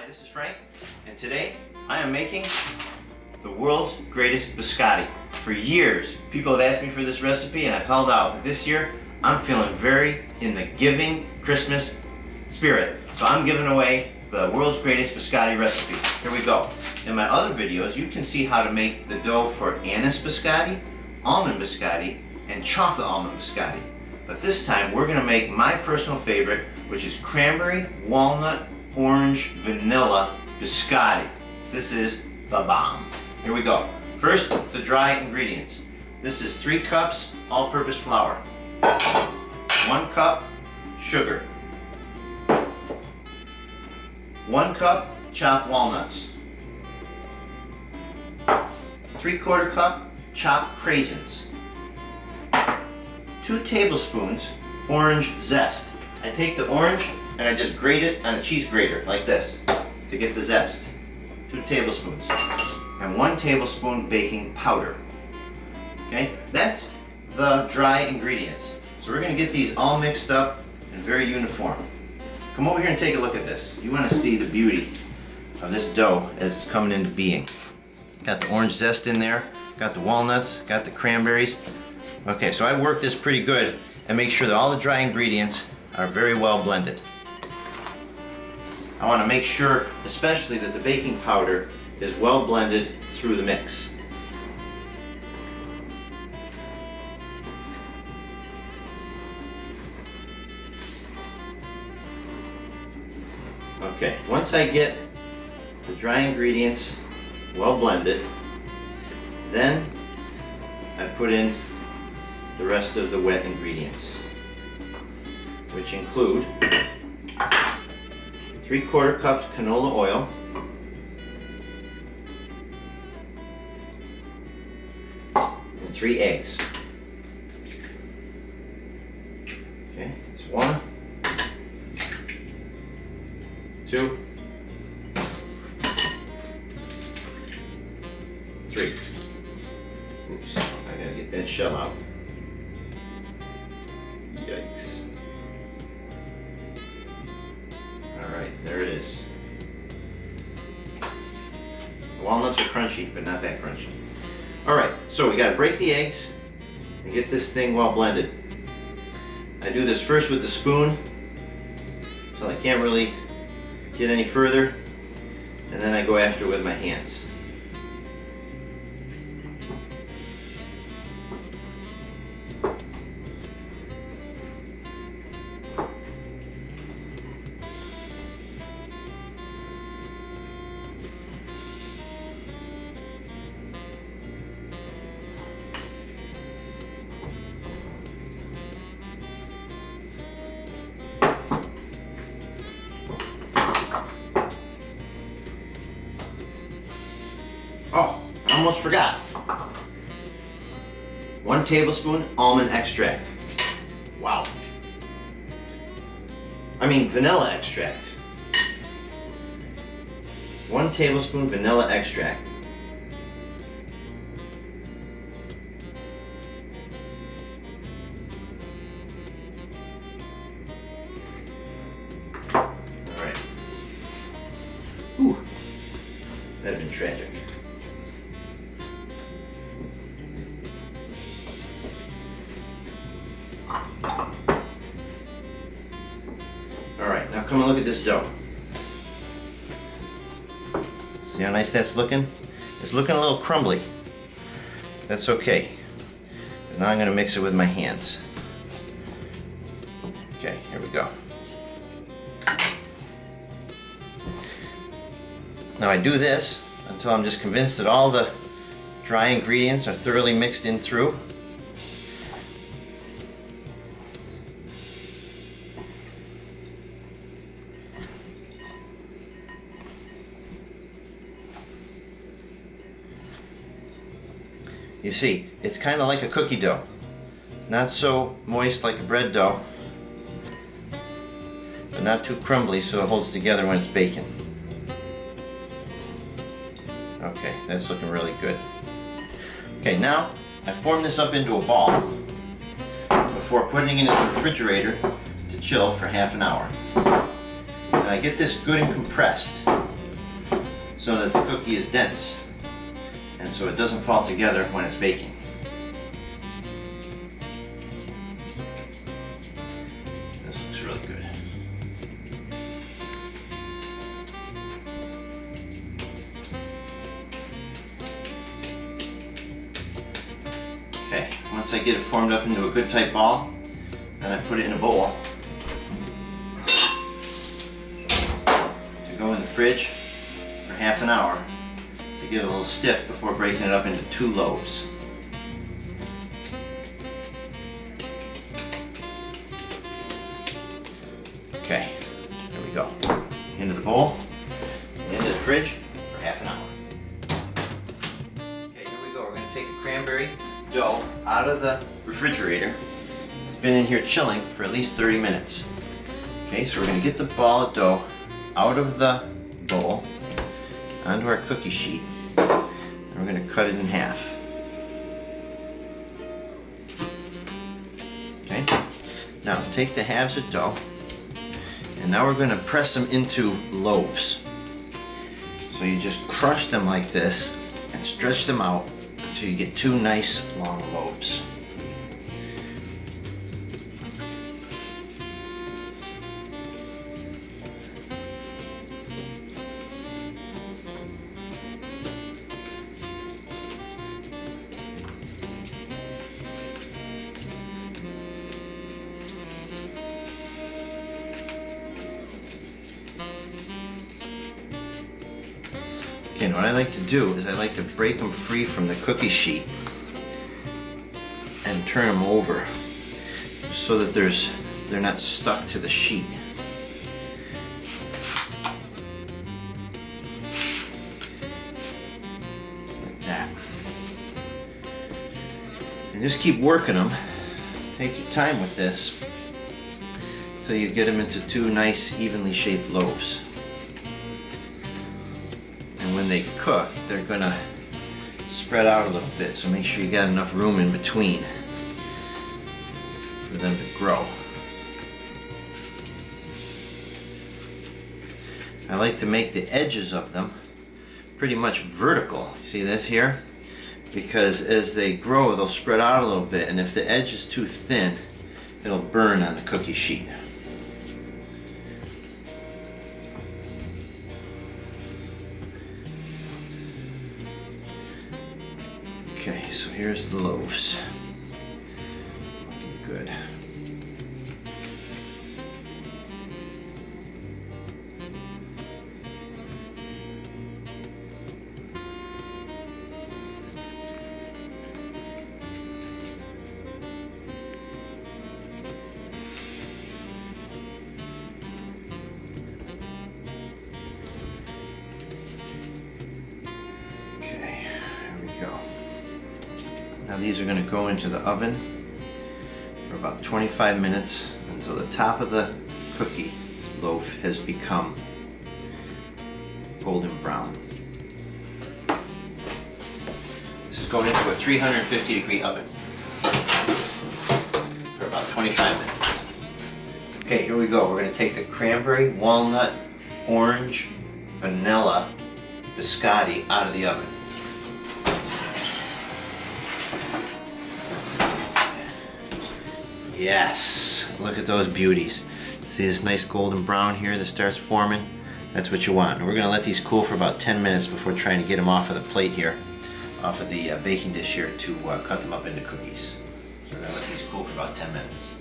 Hi, this is Frank, and today I am making the world's greatest biscotti. For years, people have asked me for this recipe and I've held out, but this year I'm feeling very in the giving Christmas spirit. So I'm giving away the world's greatest biscotti recipe. Here we go. In my other videos, you can see how to make the dough for anise biscotti, almond biscotti, and chocolate almond biscotti. But this time we're gonna make my personal favorite, which is cranberry, walnut, orange, vanilla biscotti. This is the bomb. Here we go. First, the dry ingredients. This is three cups all-purpose flour, one cup sugar, one cup chopped walnuts, three quarter cup chopped craisins, two tablespoons orange zest. I take the orange and I just grate it on a cheese grater like this to get the zest. Two tablespoons. And one tablespoon baking powder. Okay, that's the dry ingredients. So we're gonna get these all mixed up and very uniform. Come over here and take a look at this. You wanna see the beauty of this dough as it's coming into being. Got the orange zest in there, got the walnuts, got the cranberries. Okay, so I work this pretty good and make sure that all the dry ingredients are very well blended. I want to make sure especially that the baking powder is well blended through the mix. Okay, once I get the dry ingredients well blended, then I put in the rest of the wet ingredients, which include 3 quarter cups canola oil, and 3 eggs. Okay, that's one, two, three. Oops, I gotta get that shell out. Yikes. Walnuts are crunchy, but not that crunchy. Alright, so we gotta break the eggs and get this thing well blended. I do this first with the spoon until I can't really get any further, and then I go after with my hands. Almost forgot. One tablespoon almond extract. Wow. I mean vanilla extract. One tablespoon vanilla extract. Alright. Ooh. That'd have been tragic. At this dough. See how nice that's looking? It's looking a little crumbly. That's okay. Now I'm going to mix it with my hands. Okay, here we go. Now I do this until I'm just convinced that all the dry ingredients are thoroughly mixed in through. You see, it's kind of like a cookie dough. Not so moist like a bread dough, but not too crumbly so it holds together when it's baking. Okay, that's looking really good. Okay, now I form this up into a ball before putting it in the refrigerator to chill for half an hour. And I get this good and compressed. so that the cookie is dense and so it doesn't fall together when it's baking. This looks really good. Okay, once I get it formed up into a good tight ball, then I put it in a bowl to go in the fridge for half an hour get a little stiff before breaking it up into two loaves. Okay, there we go. Into the bowl, into the fridge for half an hour. Okay, here we go. We're to take the cranberry dough out of the refrigerator. It's been in here chilling for at least 30 minutes. Okay, so we're to get the ball of dough out of the bowl onto our cookie sheet. Going to cut it in half. Okay, now take the halves of dough and now we're going to press them into loaves. So you just crush them like this and stretch them out until you get two nice long loaves. And what I like to do is I like to break them free from the cookie sheet and turn them over so that there's they're not stuck to the sheet. Just like that. And just keep working them. Take your time with this until you get them into two nice evenly shaped loaves they cook they're gonna spread out a little bit so make sure you got enough room in between for them to grow. I like to make the edges of them pretty much vertical. See this here? Because as they grow they'll spread out a little bit and if the edge is too thin it'll burn on the cookie sheet Okay, so here's the loaves. These are going to go into the oven for about 25 minutes until the top of the cookie loaf has become golden brown. This is going into a 350 degree oven for about 25 minutes. Okay, here we go. We're going to take the cranberry, walnut, orange, vanilla biscotti out of the oven. Yes, look at those beauties. See this nice golden brown here that starts forming? That's what you want. And we're gonna let these cool for about 10 minutes before trying to get them off of the plate here, off of the uh, baking dish here to uh, cut them up into cookies. So we're gonna let these cool for about 10 minutes.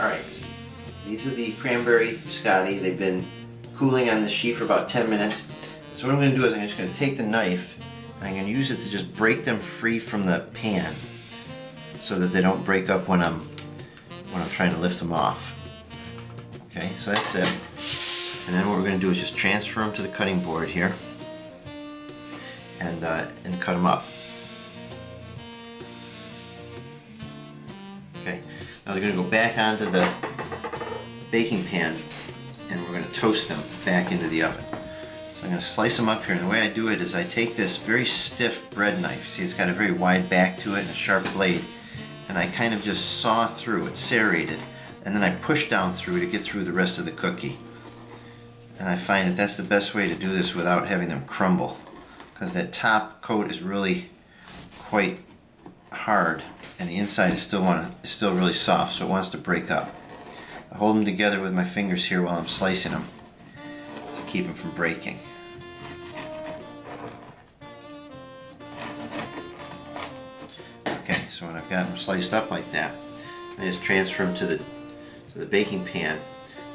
All right, these are the cranberry biscotti. They've been cooling on the sheet for about 10 minutes. So what I'm gonna do is I'm just gonna take the knife and I'm gonna use it to just break them free from the pan so that they don't break up when I'm when I'm trying to lift them off. Okay, so that's it. And then what we're gonna do is just transfer them to the cutting board here and, uh, and cut them up. Okay, now they're gonna go back onto the baking pan and we're gonna toast them back into the oven. So I'm going to slice them up here, and the way I do it is I take this very stiff bread knife, see it's got a very wide back to it and a sharp blade, and I kind of just saw through, it, serrated, and then I push down through to get through the rest of the cookie. And I find that that's the best way to do this without having them crumble. Because that top coat is really quite hard and the inside is still wanna, is still really soft so it wants to break up. I hold them together with my fingers here while I'm slicing them to keep them from breaking. So when I've got them sliced up like that, I just transfer them to the to the baking pan.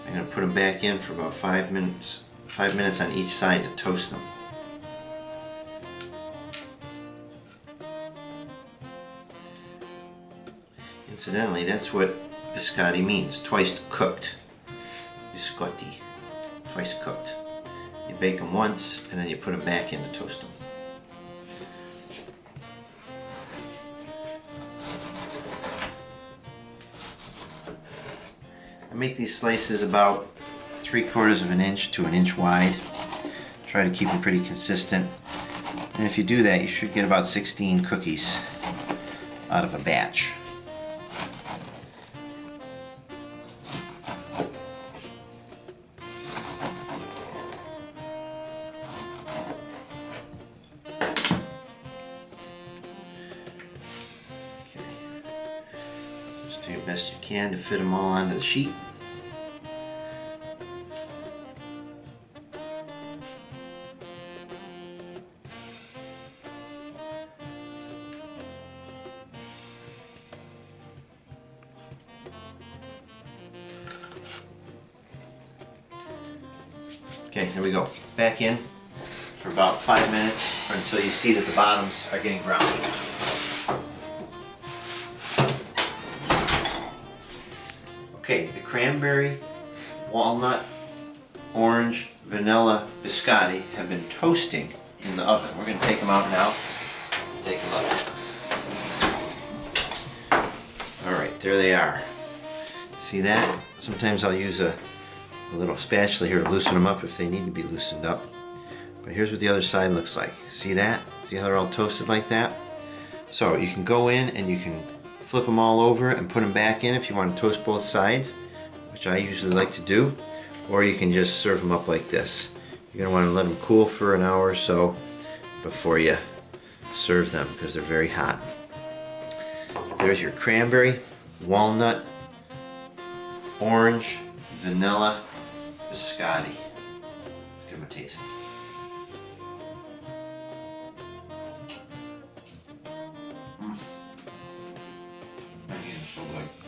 I'm going to put them back in for about five minutes, five minutes on each side to toast them. Incidentally, that's what biscotti means, twice cooked. Biscotti, twice cooked. You bake them once and then you put them back in to toast them. I make these slices about three quarters of an inch to an inch wide. Try to keep them pretty consistent. And if you do that, you should get about 16 cookies out of a batch. Okay. Just do your best you can to fit them all onto the sheet. Okay, here we go. Back in for about five minutes or until you see that the bottoms are getting brown. Okay, the cranberry, walnut, orange, vanilla biscotti have been toasting in the oven. We're going to take them out now. Take a look. Alright, there they are. See that? Sometimes I'll use a, a little spatula here to loosen them up if they need to be loosened up. But here's what the other side looks like. See that? See how they're all toasted like that? So you can go in and you can flip them all over and put them back in if you want to toast both sides, which I usually like to do, or you can just serve them up like this. You're going to want to let them cool for an hour or so before you serve them because they're very hot. There's your cranberry, walnut, orange, vanilla, biscotti. Let's give them a taste. Mm. So good.